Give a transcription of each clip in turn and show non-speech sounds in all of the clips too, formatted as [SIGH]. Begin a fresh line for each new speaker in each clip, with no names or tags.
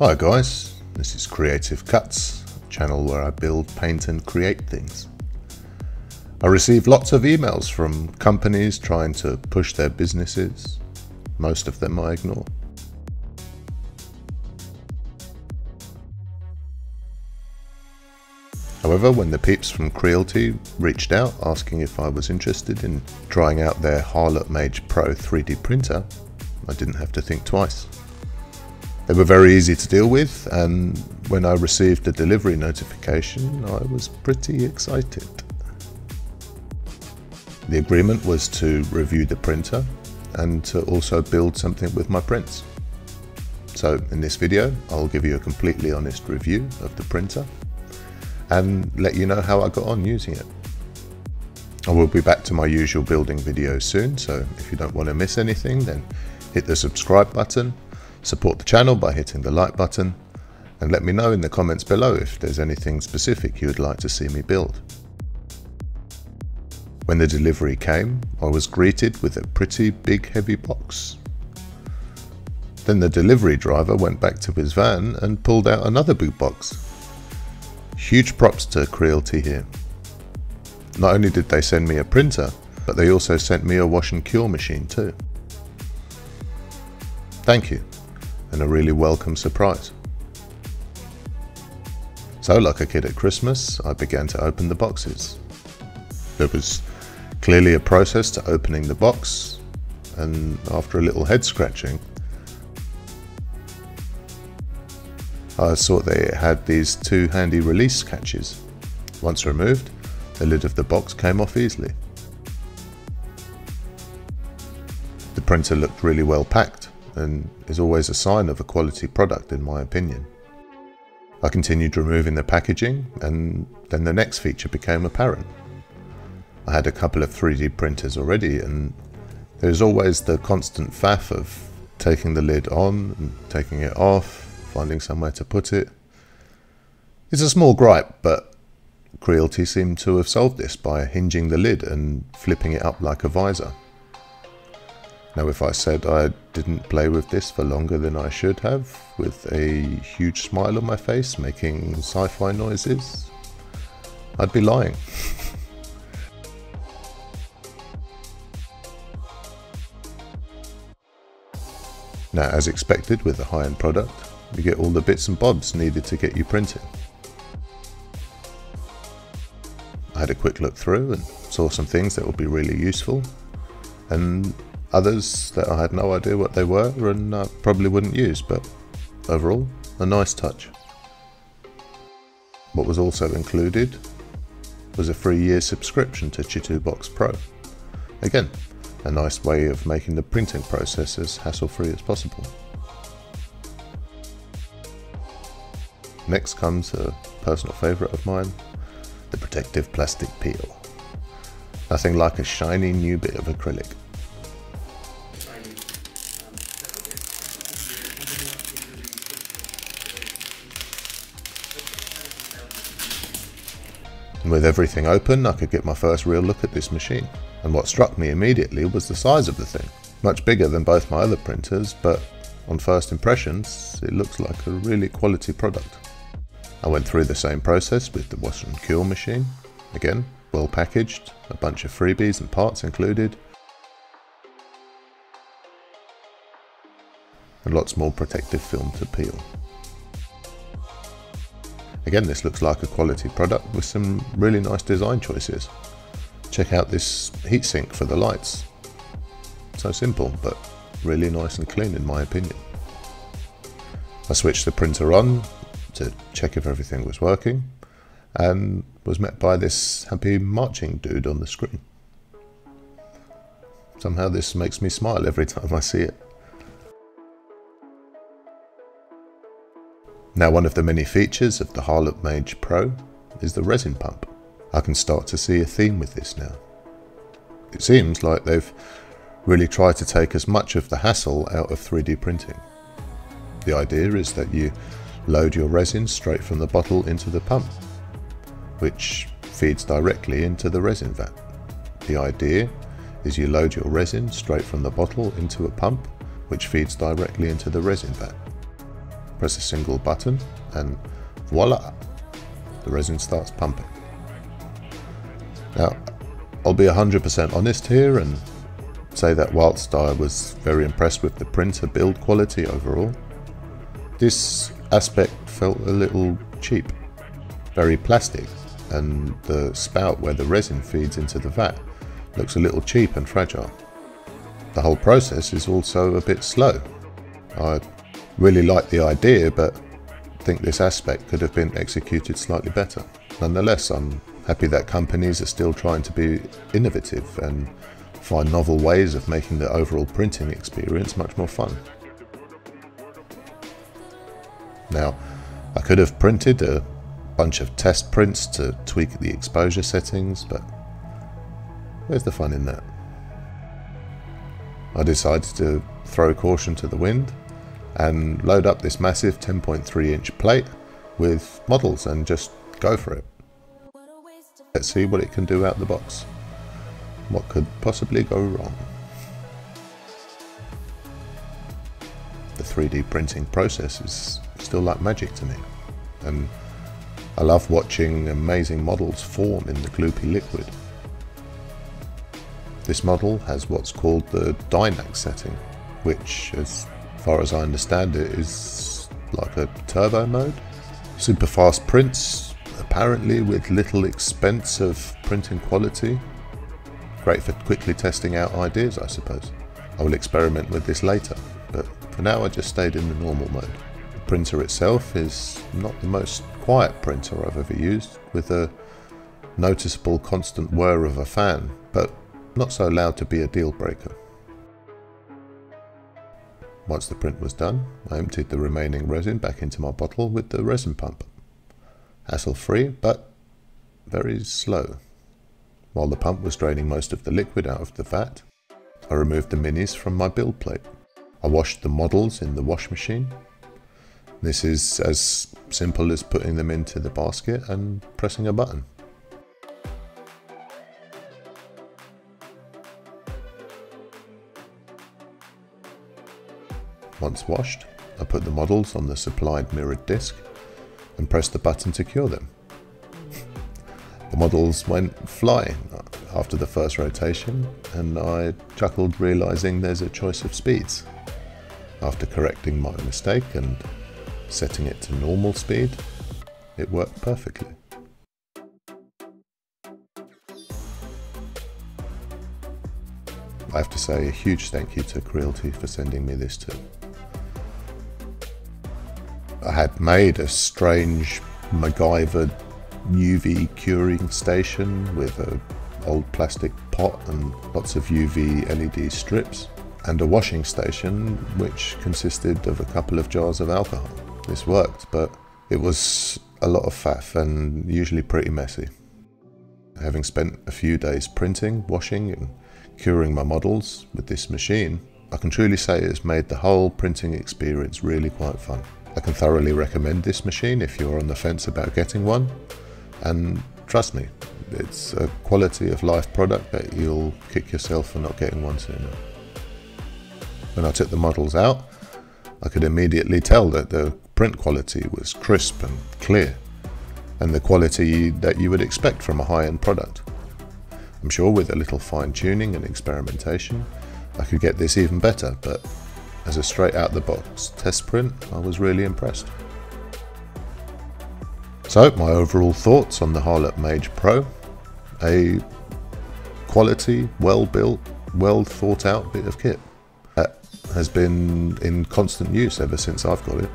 Hi guys, this is Creative Cuts, a channel where I build, paint and create things. I receive lots of emails from companies trying to push their businesses. Most of them I ignore. However, when the peeps from Creality reached out asking if I was interested in trying out their Halot Mage Pro 3D printer, I didn't have to think twice. They were very easy to deal with, and when I received the delivery notification, I was pretty excited. The agreement was to review the printer and to also build something with my prints. So in this video, I'll give you a completely honest review of the printer and let you know how I got on using it. I will be back to my usual building videos soon, so if you don't want to miss anything, then hit the subscribe button, support the channel by hitting the like button, and let me know in the comments below if there's anything specific you would like to see me build. When the delivery came, I was greeted with a pretty big heavy box. Then the delivery driver went back to his van and pulled out another big box. Huge props to Creality here. Not only did they send me a printer, but they also sent me a wash and cure machine too. Thank you, and a really welcome surprise. So like a kid at Christmas, I began to open the boxes. There was clearly a process to opening the box, and after a little head scratching, I saw they had these two handy release catches. Once removed, the lid of the box came off easily. The printer looked really well packed and is always a sign of a quality product in my opinion. I continued removing the packaging and then the next feature became apparent. I had a couple of 3D printers already and there's always the constant faff of taking the lid on and taking it off finding somewhere to put it. It's a small gripe, but Creality seemed to have solved this by hinging the lid and flipping it up like a visor. Now if I said I didn't play with this for longer than I should have, with a huge smile on my face making sci-fi noises, I'd be lying. [LAUGHS] now as expected with a high-end product, you get all the bits and bobs needed to get you printing. I had a quick look through and saw some things that would be really useful and others that I had no idea what they were and uh, probably wouldn't use but overall a nice touch. What was also included was a free year subscription to Chitubox Pro. Again, a nice way of making the printing process as hassle free as possible. Next comes a personal favourite of mine, the protective plastic peel. Nothing like a shiny new bit of acrylic. And with everything open, I could get my first real look at this machine. And what struck me immediately was the size of the thing. Much bigger than both my other printers, but on first impressions, it looks like a really quality product. I went through the same process with the wash and cure machine. Again, well packaged, a bunch of freebies and parts included. And lots more protective film to peel. Again, this looks like a quality product with some really nice design choices. Check out this heatsink for the lights. So simple, but really nice and clean in my opinion. I switched the printer on, to check if everything was working and was met by this happy marching dude on the screen. Somehow this makes me smile every [LAUGHS] time I see it. Now one of the many features of the Halot Mage Pro is the resin pump. I can start to see a theme with this now. It seems like they've really tried to take as much of the hassle out of 3D printing. The idea is that you Load your resin straight from the bottle into the pump, which feeds directly into the resin vat. The idea is you load your resin straight from the bottle into a pump, which feeds directly into the resin vat. Press a single button and voila, the resin starts pumping. Now, I'll be 100% honest here and say that whilst I was very impressed with the printer build quality overall, this aspect felt a little cheap, very plastic, and the spout where the resin feeds into the vat looks a little cheap and fragile. The whole process is also a bit slow. I really like the idea, but think this aspect could have been executed slightly better. Nonetheless, I'm happy that companies are still trying to be innovative and find novel ways of making the overall printing experience much more fun. Now, I could have printed a bunch of test prints to tweak the exposure settings, but where's the fun in that? I decided to throw caution to the wind and load up this massive 10.3 inch plate with models and just go for it. Let's see what it can do out the box. What could possibly go wrong? The 3D printing process is still like magic to me and I love watching amazing models form in the gloopy liquid. This model has what's called the Dynac setting, which as far as I understand it is like a turbo mode. Super fast prints, apparently with little expense of printing quality. Great for quickly testing out ideas I suppose. I will experiment with this later, but for now I just stayed in the normal mode The printer itself is not the most quiet printer I've ever used, with a noticeable constant whir of a fan, but not so loud to be a deal breaker. Once the print was done, I emptied the remaining resin back into my bottle with the resin pump. Hassle free, but very slow. While the pump was draining most of the liquid out of the vat, I removed the minis from my build plate. I washed the models in the wash machine this is as simple as putting them into the basket and pressing a button. Once washed, I put the models on the supplied mirrored disc and pressed the button to cure them. the models went flying after the first rotation and I chuckled realizing there's a choice of speeds. After correcting my mistake and setting it to normal speed, it worked perfectly. I have to say a huge thank you to Creality for sending me this too. I had made a strange MacGyver UV curing station with an old plastic pot and lots of UV LED strips and a washing station which consisted of a couple of jars of alcohol this worked, but it was a lot of faff and usually pretty messy. Having spent a few days printing, washing and curing my models with this machine, I can truly say it has made the whole printing experience really quite fun. I can thoroughly recommend this machine if you're on the fence about getting one, and trust me, it's a quality of life product that you'll kick yourself for not getting one sooner. When I took the models out, I could immediately tell that the print quality was crisp and clear, and the quality that you would expect from a high-end product. I'm sure with a little fine-tuning and experimentation, I could get this even better, but as a straight out the box test print, I was really impressed. So, my overall thoughts on the Halot Mage Pro. A quality, well built, well thought out bit of kit that has been in constant use ever since I've got it.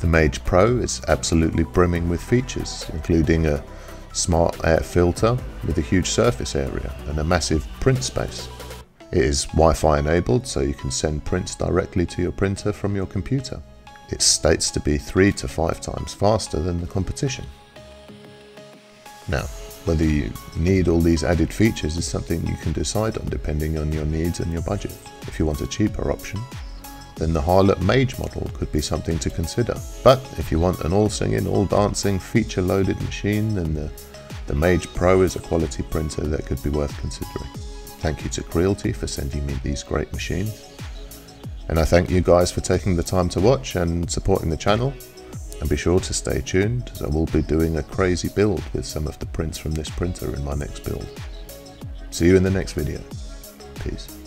The Mage Pro is absolutely brimming with features, including a smart air filter with a huge surface area and a massive print space. It is Wi-Fi enabled so you can send prints directly to your printer from your computer. It states to be 3 to 5 times faster than the competition. Now, whether you need all these added features is something you can decide on depending on your needs and your budget. If you want a cheaper option, then the Halot Mage model could be something to consider. But if you want an all singing, all dancing, feature loaded machine, then the, the Mage Pro is a quality printer that could be worth considering. Thank you to Creality for sending me these great machines. And I thank you guys for taking the time to watch and supporting the channel. And be sure to stay tuned as I will be doing a crazy build with some of the prints from this printer in my next build. See you in the next video. Peace.